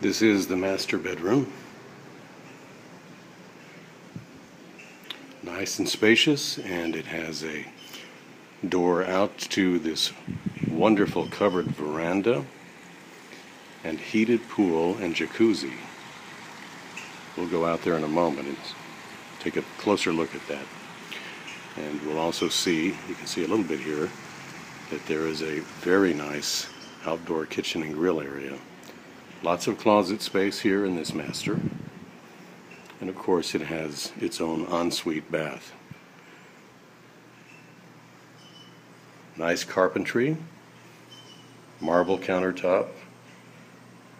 This is the master bedroom. Nice and spacious, and it has a door out to this wonderful covered veranda and heated pool and jacuzzi. We'll go out there in a moment and take a closer look at that. And we'll also see, you can see a little bit here, that there is a very nice outdoor kitchen and grill area. Lots of closet space here in this master. And of course it has its own ensuite bath. Nice carpentry, marble countertop,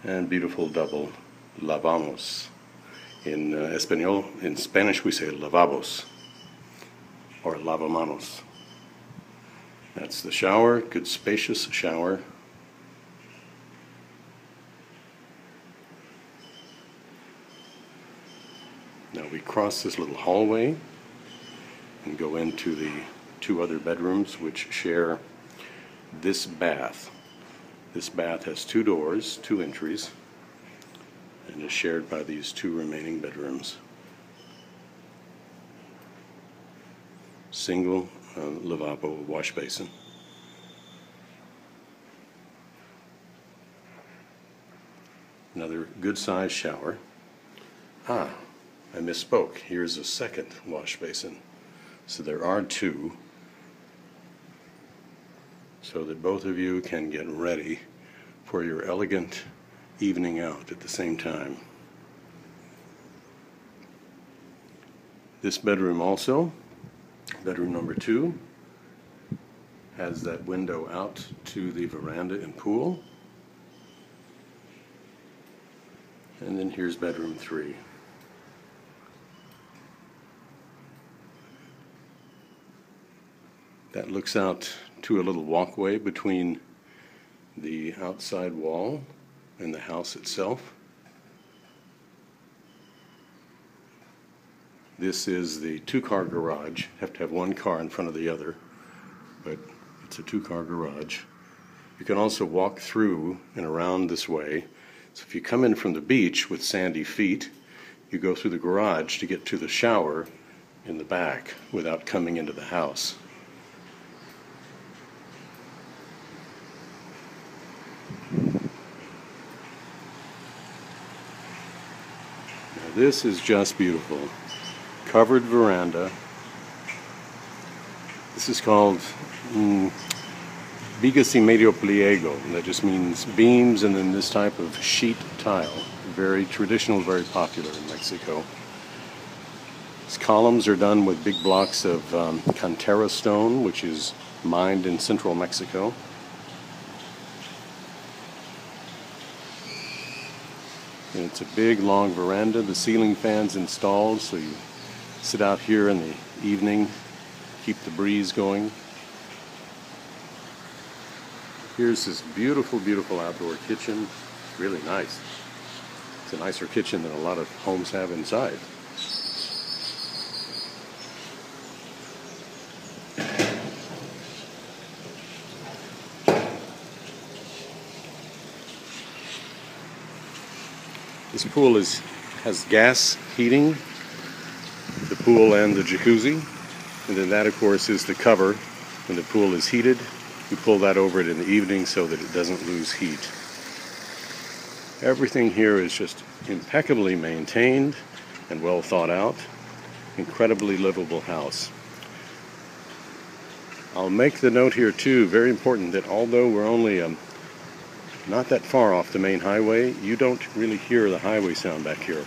and beautiful double lavamos. In uh, Espanol, in Spanish we say lavabos or lavamanos. That's the shower, good spacious shower. Cross this little hallway and go into the two other bedrooms which share this bath. This bath has two doors, two entries, and is shared by these two remaining bedrooms. Single uh, lavabo wash basin. Another good sized shower. Ah, I misspoke. Here's a second wash basin. So there are two so that both of you can get ready for your elegant evening out at the same time. This bedroom also, bedroom number two, has that window out to the veranda and pool. And then here's bedroom three. That looks out to a little walkway between the outside wall and the house itself. This is the two-car garage. Have to have one car in front of the other, but it's a two-car garage. You can also walk through and around this way. So if you come in from the beach with sandy feet, you go through the garage to get to the shower in the back without coming into the house. This is just beautiful. Covered veranda. This is called mm, y medio pliego. That just means beams and then this type of sheet tile. Very traditional, very popular in Mexico. These columns are done with big blocks of um, cantera stone, which is mined in central Mexico. And it's a big long veranda. The ceiling fan's installed, so you sit out here in the evening, keep the breeze going. Here's this beautiful, beautiful outdoor kitchen. Really nice. It's a nicer kitchen than a lot of homes have inside. This pool is has gas heating, the pool and the jacuzzi. And then that, of course, is the cover. When the pool is heated, you pull that over it in the evening so that it doesn't lose heat. Everything here is just impeccably maintained and well thought out. Incredibly livable house. I'll make the note here too, very important, that although we're only um, not that far off the main highway. You don't really hear the highway sound back here.